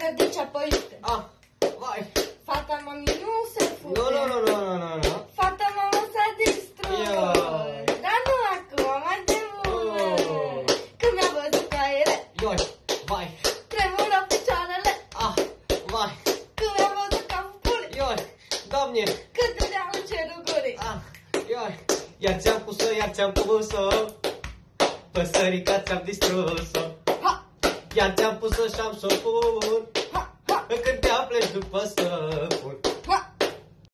păgădit cea păiște. Ah, vai. Fata mami nu se fute. Nu, nu, nu, nu, nu, nu, nu. Fata mama s-a distrus. Ia. Dar nu acum, mai de mult. Oh. Când mi-a văzut caiele, Ioi, vai. tremură picioarele. Ah, vai. Când mi-a văzut capul pule, Ioi, doamne. când dădea în cerul gurii. Ah, ioi. Iar ți-am pus-o, iar ți-am pus-o. Păsărica ți-am distrus-o. Ha, Iar ți-am pus-o și-am să o pun. ha, ha. Când te apleci după să pun.